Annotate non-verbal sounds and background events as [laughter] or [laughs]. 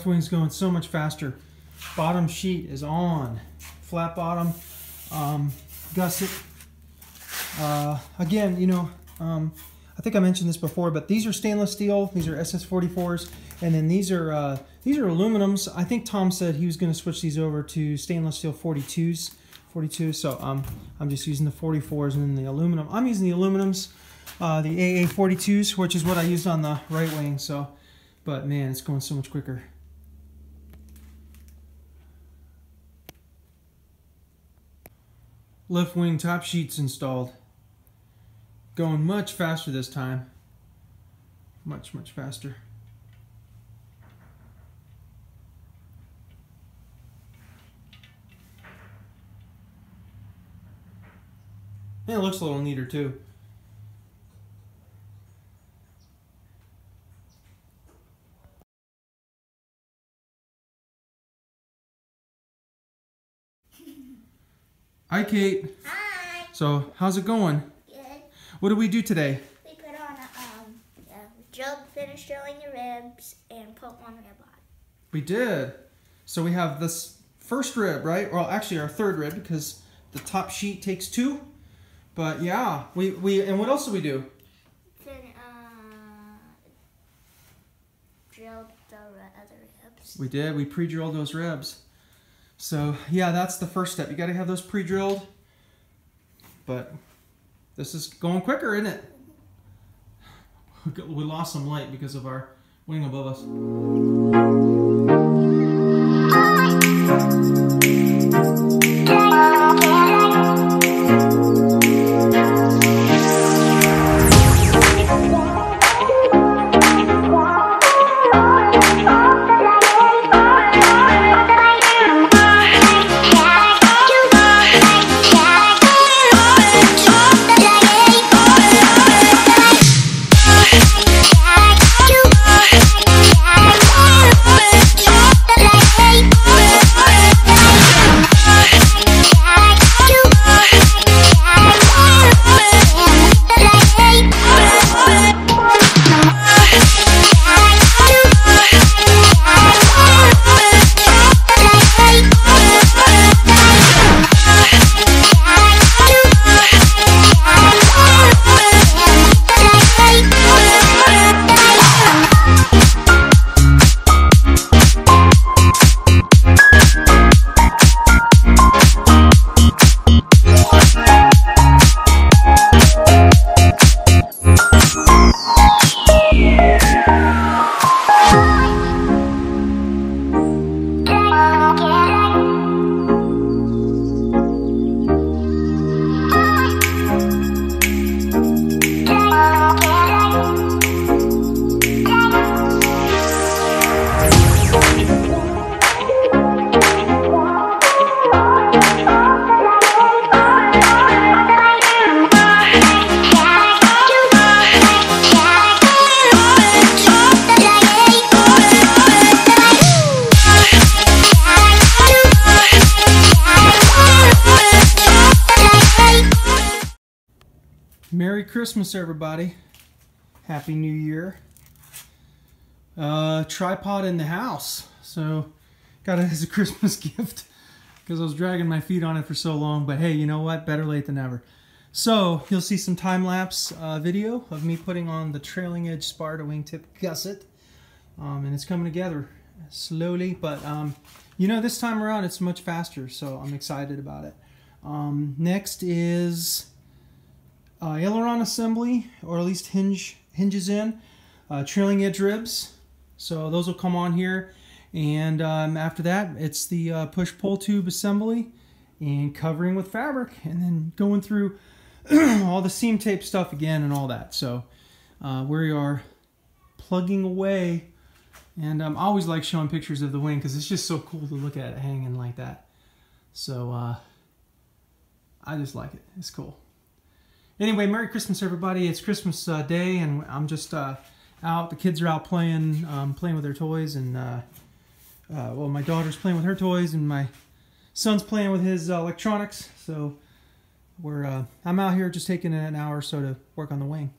left wing's going so much faster. Bottom sheet is on. Flat bottom, um, gusset. Uh, again, you know, um, I think I mentioned this before, but these are stainless steel. These are SS44s, and then these are uh, these are aluminums. I think Tom said he was going to switch these over to stainless steel 42s. 42. So um, I'm just using the 44s and then the aluminum. I'm using the aluminums, uh, the AA42s, which is what I used on the right wing. So, but man, it's going so much quicker. Left wing top sheets installed. Going much faster this time. Much, much faster. It looks a little neater too. Hi, Kate. Hi. So, how's it going? Good. What did we do today? We put on a um, yeah, drilled, finished drilling the ribs and put one rib on. We did. So we have this first rib, right? Well, actually our third rib because the top sheet takes two. But yeah, we, we and what else did we do? Fin, uh, drilled the other ribs. We did. We pre-drilled those ribs. So yeah, that's the first step. You got to have those pre-drilled. But this is going quicker, isn't it? [sighs] We lost some light because of our wing above us. Merry Christmas, everybody. Happy New Year. Uh, tripod in the house. So, got it as a [laughs] Christmas gift because I was dragging my feet on it for so long. But hey, you know what? Better late than never. So, you'll see some time lapse uh, video of me putting on the trailing edge spar to wingtip gusset. Um, and it's coming together slowly, but um, you know, this time around it's much faster, so I'm excited about it. Um, next is uh, aileron assembly, or at least hinge hinges in, uh, trailing edge ribs. So those will come on here. And um, after that, it's the uh, push-pull tube assembly and covering with fabric and then going through [clears throat] all the seam tape stuff again and all that. So uh, we are plugging away. And um, I always like showing pictures of the wing because it's just so cool to look at it hanging like that. So uh, I just like it. It's cool. Anyway, Merry Christmas, everybody. It's Christmas uh, Day, and I'm just uh, out. The kids are out playing, um, playing with their toys, and uh, uh well, my daughter's playing with her toys, and my son's playing with his uh, electronics. So we're uh, I'm out here just taking an hour or so to work on the wing.